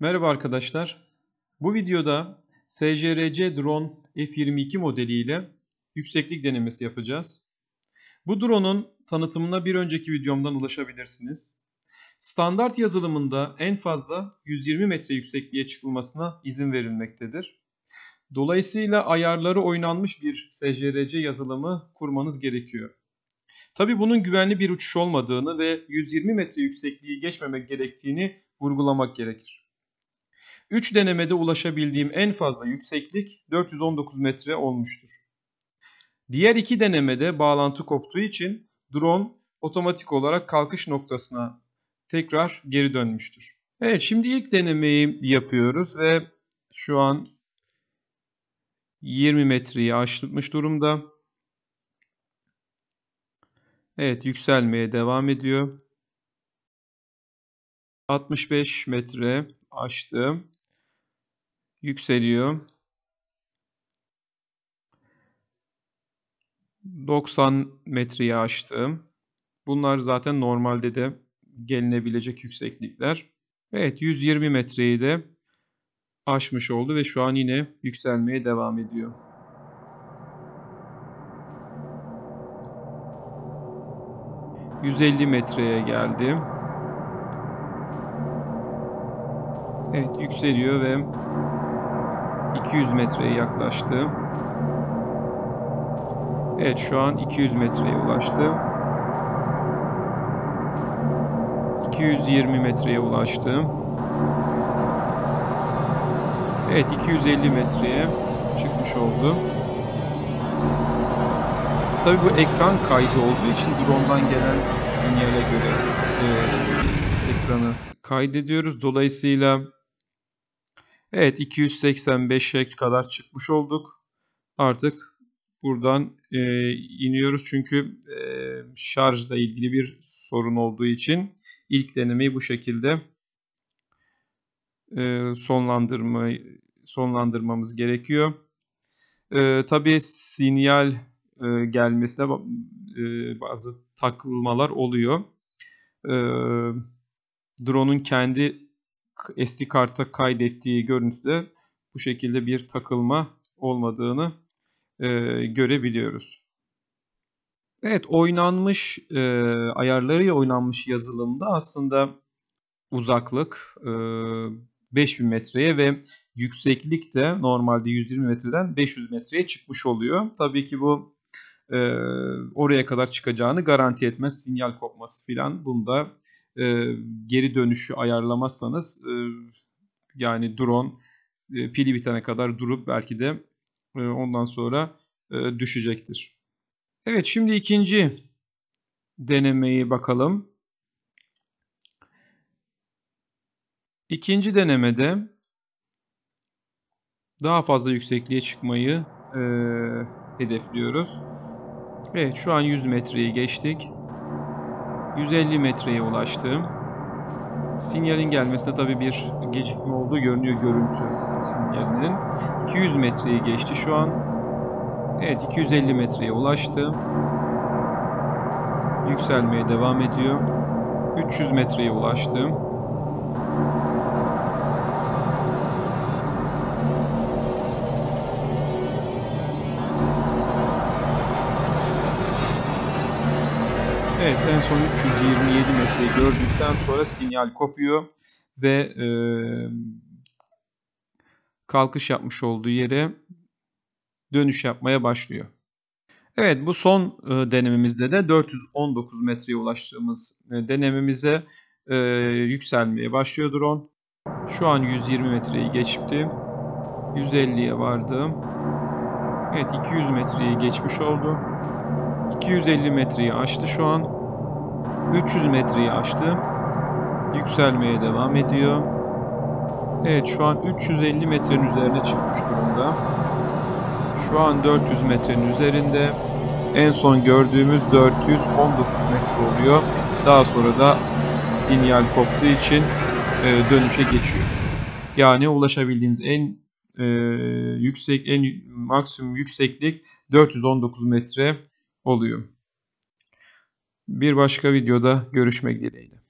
Merhaba arkadaşlar. Bu videoda SJRC Drone F22 modeliyle yükseklik denemesi yapacağız. Bu drone'un tanıtımına bir önceki videomdan ulaşabilirsiniz. Standart yazılımında en fazla 120 metre yüksekliğe çıkılmasına izin verilmektedir. Dolayısıyla ayarları oynanmış bir SJRC yazılımı kurmanız gerekiyor. Tabi bunun güvenli bir uçuş olmadığını ve 120 metre yüksekliği geçmemek gerektiğini vurgulamak gerekir. 3 denemede ulaşabildiğim en fazla yükseklik 419 metre olmuştur. Diğer iki denemede bağlantı koptuğu için drone otomatik olarak kalkış noktasına tekrar geri dönmüştür. Evet şimdi ilk denemeyi yapıyoruz ve şu an 20 metreyi aşmış durumda. Evet yükselmeye devam ediyor. 65 metre açtım yükseliyor. 90 metreyi aştım. Bunlar zaten normalde de gelinebilecek yükseklikler. Evet 120 metreyi de aşmış oldu ve şu an yine yükselmeye devam ediyor. ...150 metreye geldim. Evet yükseliyor ve 200 metreye yaklaştı. Evet şu an 200 metreye ulaştı. 220 metreye ulaştım. Evet 250 metreye çıkmış oldu. Tabi bu ekran kaydı olduğu için drone'dan gelen sinyale göre e, ekranı kaydediyoruz. Dolayısıyla Evet 285'e kadar çıkmış olduk. Artık buradan e, iniyoruz çünkü e, şarjla ilgili bir sorun olduğu için ilk denemeyi bu şekilde e, sonlandırma sonlandırmamız gerekiyor. E, tabii sinyal e, gelmesine e, bazı takılmalar oluyor. E, drone'un kendi SD karta kaydettiği görüntüde bu şekilde bir takılma olmadığını e, görebiliyoruz. Evet oynanmış e, ayarlarıyla oynanmış yazılımda aslında uzaklık e, 5000 metreye ve yükseklik de normalde 120 metreden 500 metreye çıkmış oluyor. Tabii ki bu e, oraya kadar çıkacağını garanti etmez. Sinyal kopması filan bunda e, geri dönüşü ayarlamazsanız e, yani drone e, pili bitene kadar durup belki de e, ondan sonra e, düşecektir. Evet şimdi ikinci denemeyi bakalım. İkinci denemede daha fazla yüksekliğe çıkmayı e, hedefliyoruz. Evet şu an 100 metreyi geçtik. 150 metreye ulaştım. Sinyalin gelmesinde tabii bir gecikme olduğu görünüyor görüntü sinyalinin. 200 metreyi geçti şu an. Evet 250 metreye ulaştım. Yükselmeye devam ediyor. 300 metreye ulaştım. Evet en son 327 metreyi gördükten sonra sinyal kopuyor ve e, kalkış yapmış olduğu yere dönüş yapmaya başlıyor. Evet bu son e, denememizde de 419 metreye ulaştığımız e, denememize e, yükselmeye başlıyor drone. Şu an 120 metreyi geçti. 150'ye vardım. Evet 200 metreyi geçmiş oldu. 250 metreyi aştı şu an. 300 metreyi aştı. Yükselmeye devam ediyor. Evet şu an 350 metrenin üzerine çıkmış durumda. Şu an 400 metrenin üzerinde. En son gördüğümüz 419 metre oluyor. Daha sonra da sinyal koptuğu için e, dönüşe geçiyor. Yani ulaşabildiğimiz en e, yüksek en maksimum yükseklik 419 metre oluyor. Bir başka videoda görüşmek dileğiyle.